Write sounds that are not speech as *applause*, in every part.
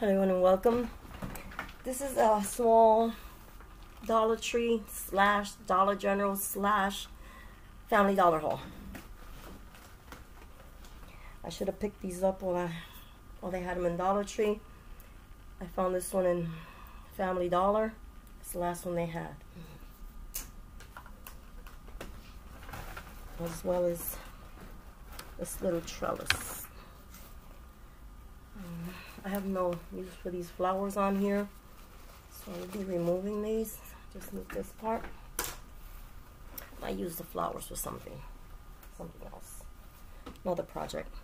Hello and welcome. This is a small Dollar Tree slash Dollar General slash Family Dollar haul. I should have picked these up while I while they had them in Dollar Tree. I found this one in Family Dollar. It's the last one they had. As well as this little trellis. I have no use for these flowers on here. So I'll be removing these. Just need this part. I use the flowers for something. Something else. Another project.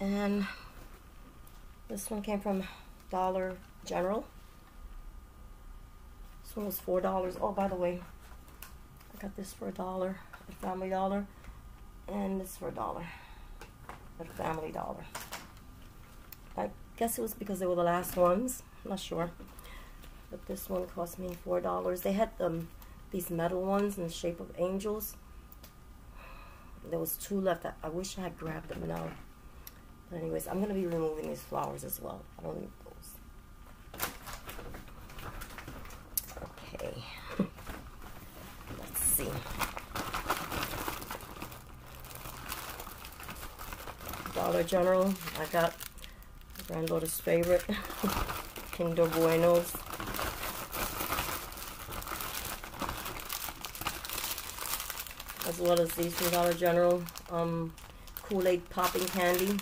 And this one came from Dollar General. This one was four dollars. Oh, by the way, I got this for a dollar at Family Dollar, and this for a dollar at Family Dollar. I guess it was because they were the last ones. I'm not sure. But this one cost me four dollars. They had um, these metal ones in the shape of angels. There was two left. I, I wish I had grabbed them now. But anyways, I'm going to be removing these flowers as well. I don't need those. Okay. *laughs* Let's see. Dollar General. I got granddaughter's favorite. *laughs* Kinder Buenos. As well as these from Dollar General. Um, Kool-Aid popping candy.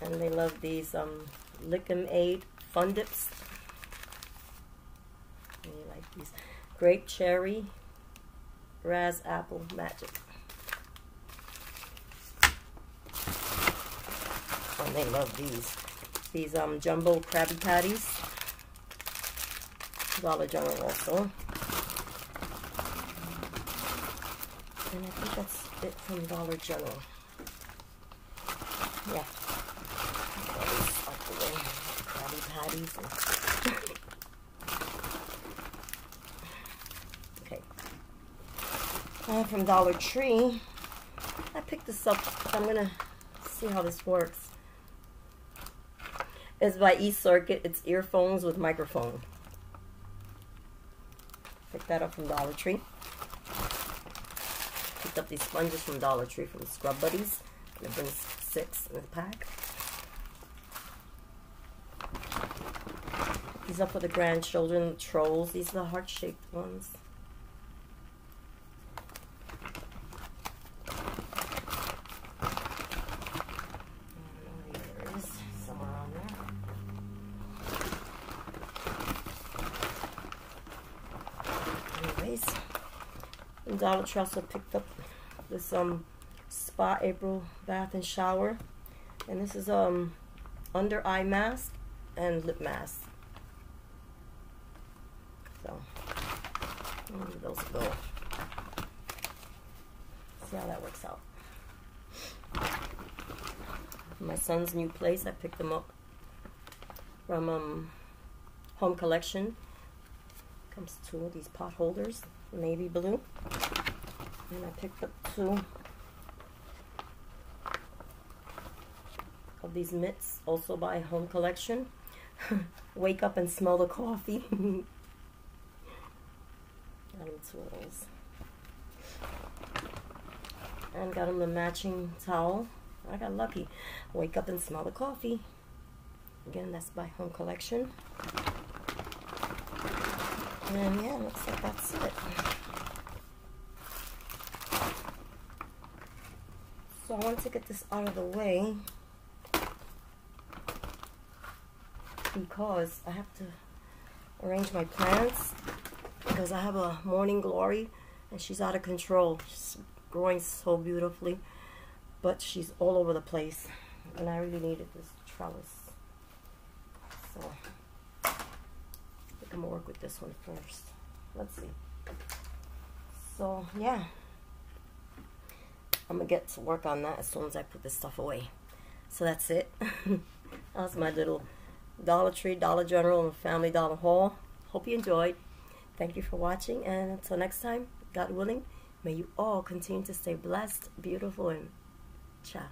And they love these um, Lik-M-Aid Fun Dips. You like these. Grape Cherry Razz Apple Magic. They love these. These um, Jumbo Krabby Patties. Dollar General also. And I think that's it from Dollar General. Yeah. Krabby Patties. *laughs* okay. And from Dollar Tree, I picked this up. I'm going to see how this works. It's by eCircuit. It's earphones with microphone. Picked that up from Dollar Tree. Picked up these sponges from Dollar Tree from Scrub Buddies. It brings six in the pack. These are for the grandchildren, trolls. These are the heart-shaped ones. Dollar Tree also picked up this um Spa April bath and shower. And this is um under eye mask and lip mask. So those go. See how that works out. My son's new place, I picked them up from um Home Collection comes two of these pot holders, navy blue. And I picked up two of these mitts, also by Home Collection. *laughs* Wake up and smell the coffee. *laughs* got him two. And got him the matching towel. I got lucky. Wake up and smell the coffee. Again, that's by Home Collection. And yeah, looks like that's it. So I want to get this out of the way because I have to arrange my plants because I have a morning glory and she's out of control. She's growing so beautifully, but she's all over the place and I really needed this trellis. So I'm gonna work with this one first. Let's see. So yeah, I'm gonna get to work on that as soon as I put this stuff away. So that's it. *laughs* that's my little Dollar Tree, Dollar General, and Family Dollar haul. Hope you enjoyed. Thank you for watching, and until next time, God willing, May you all continue to stay blessed, beautiful, and ciao.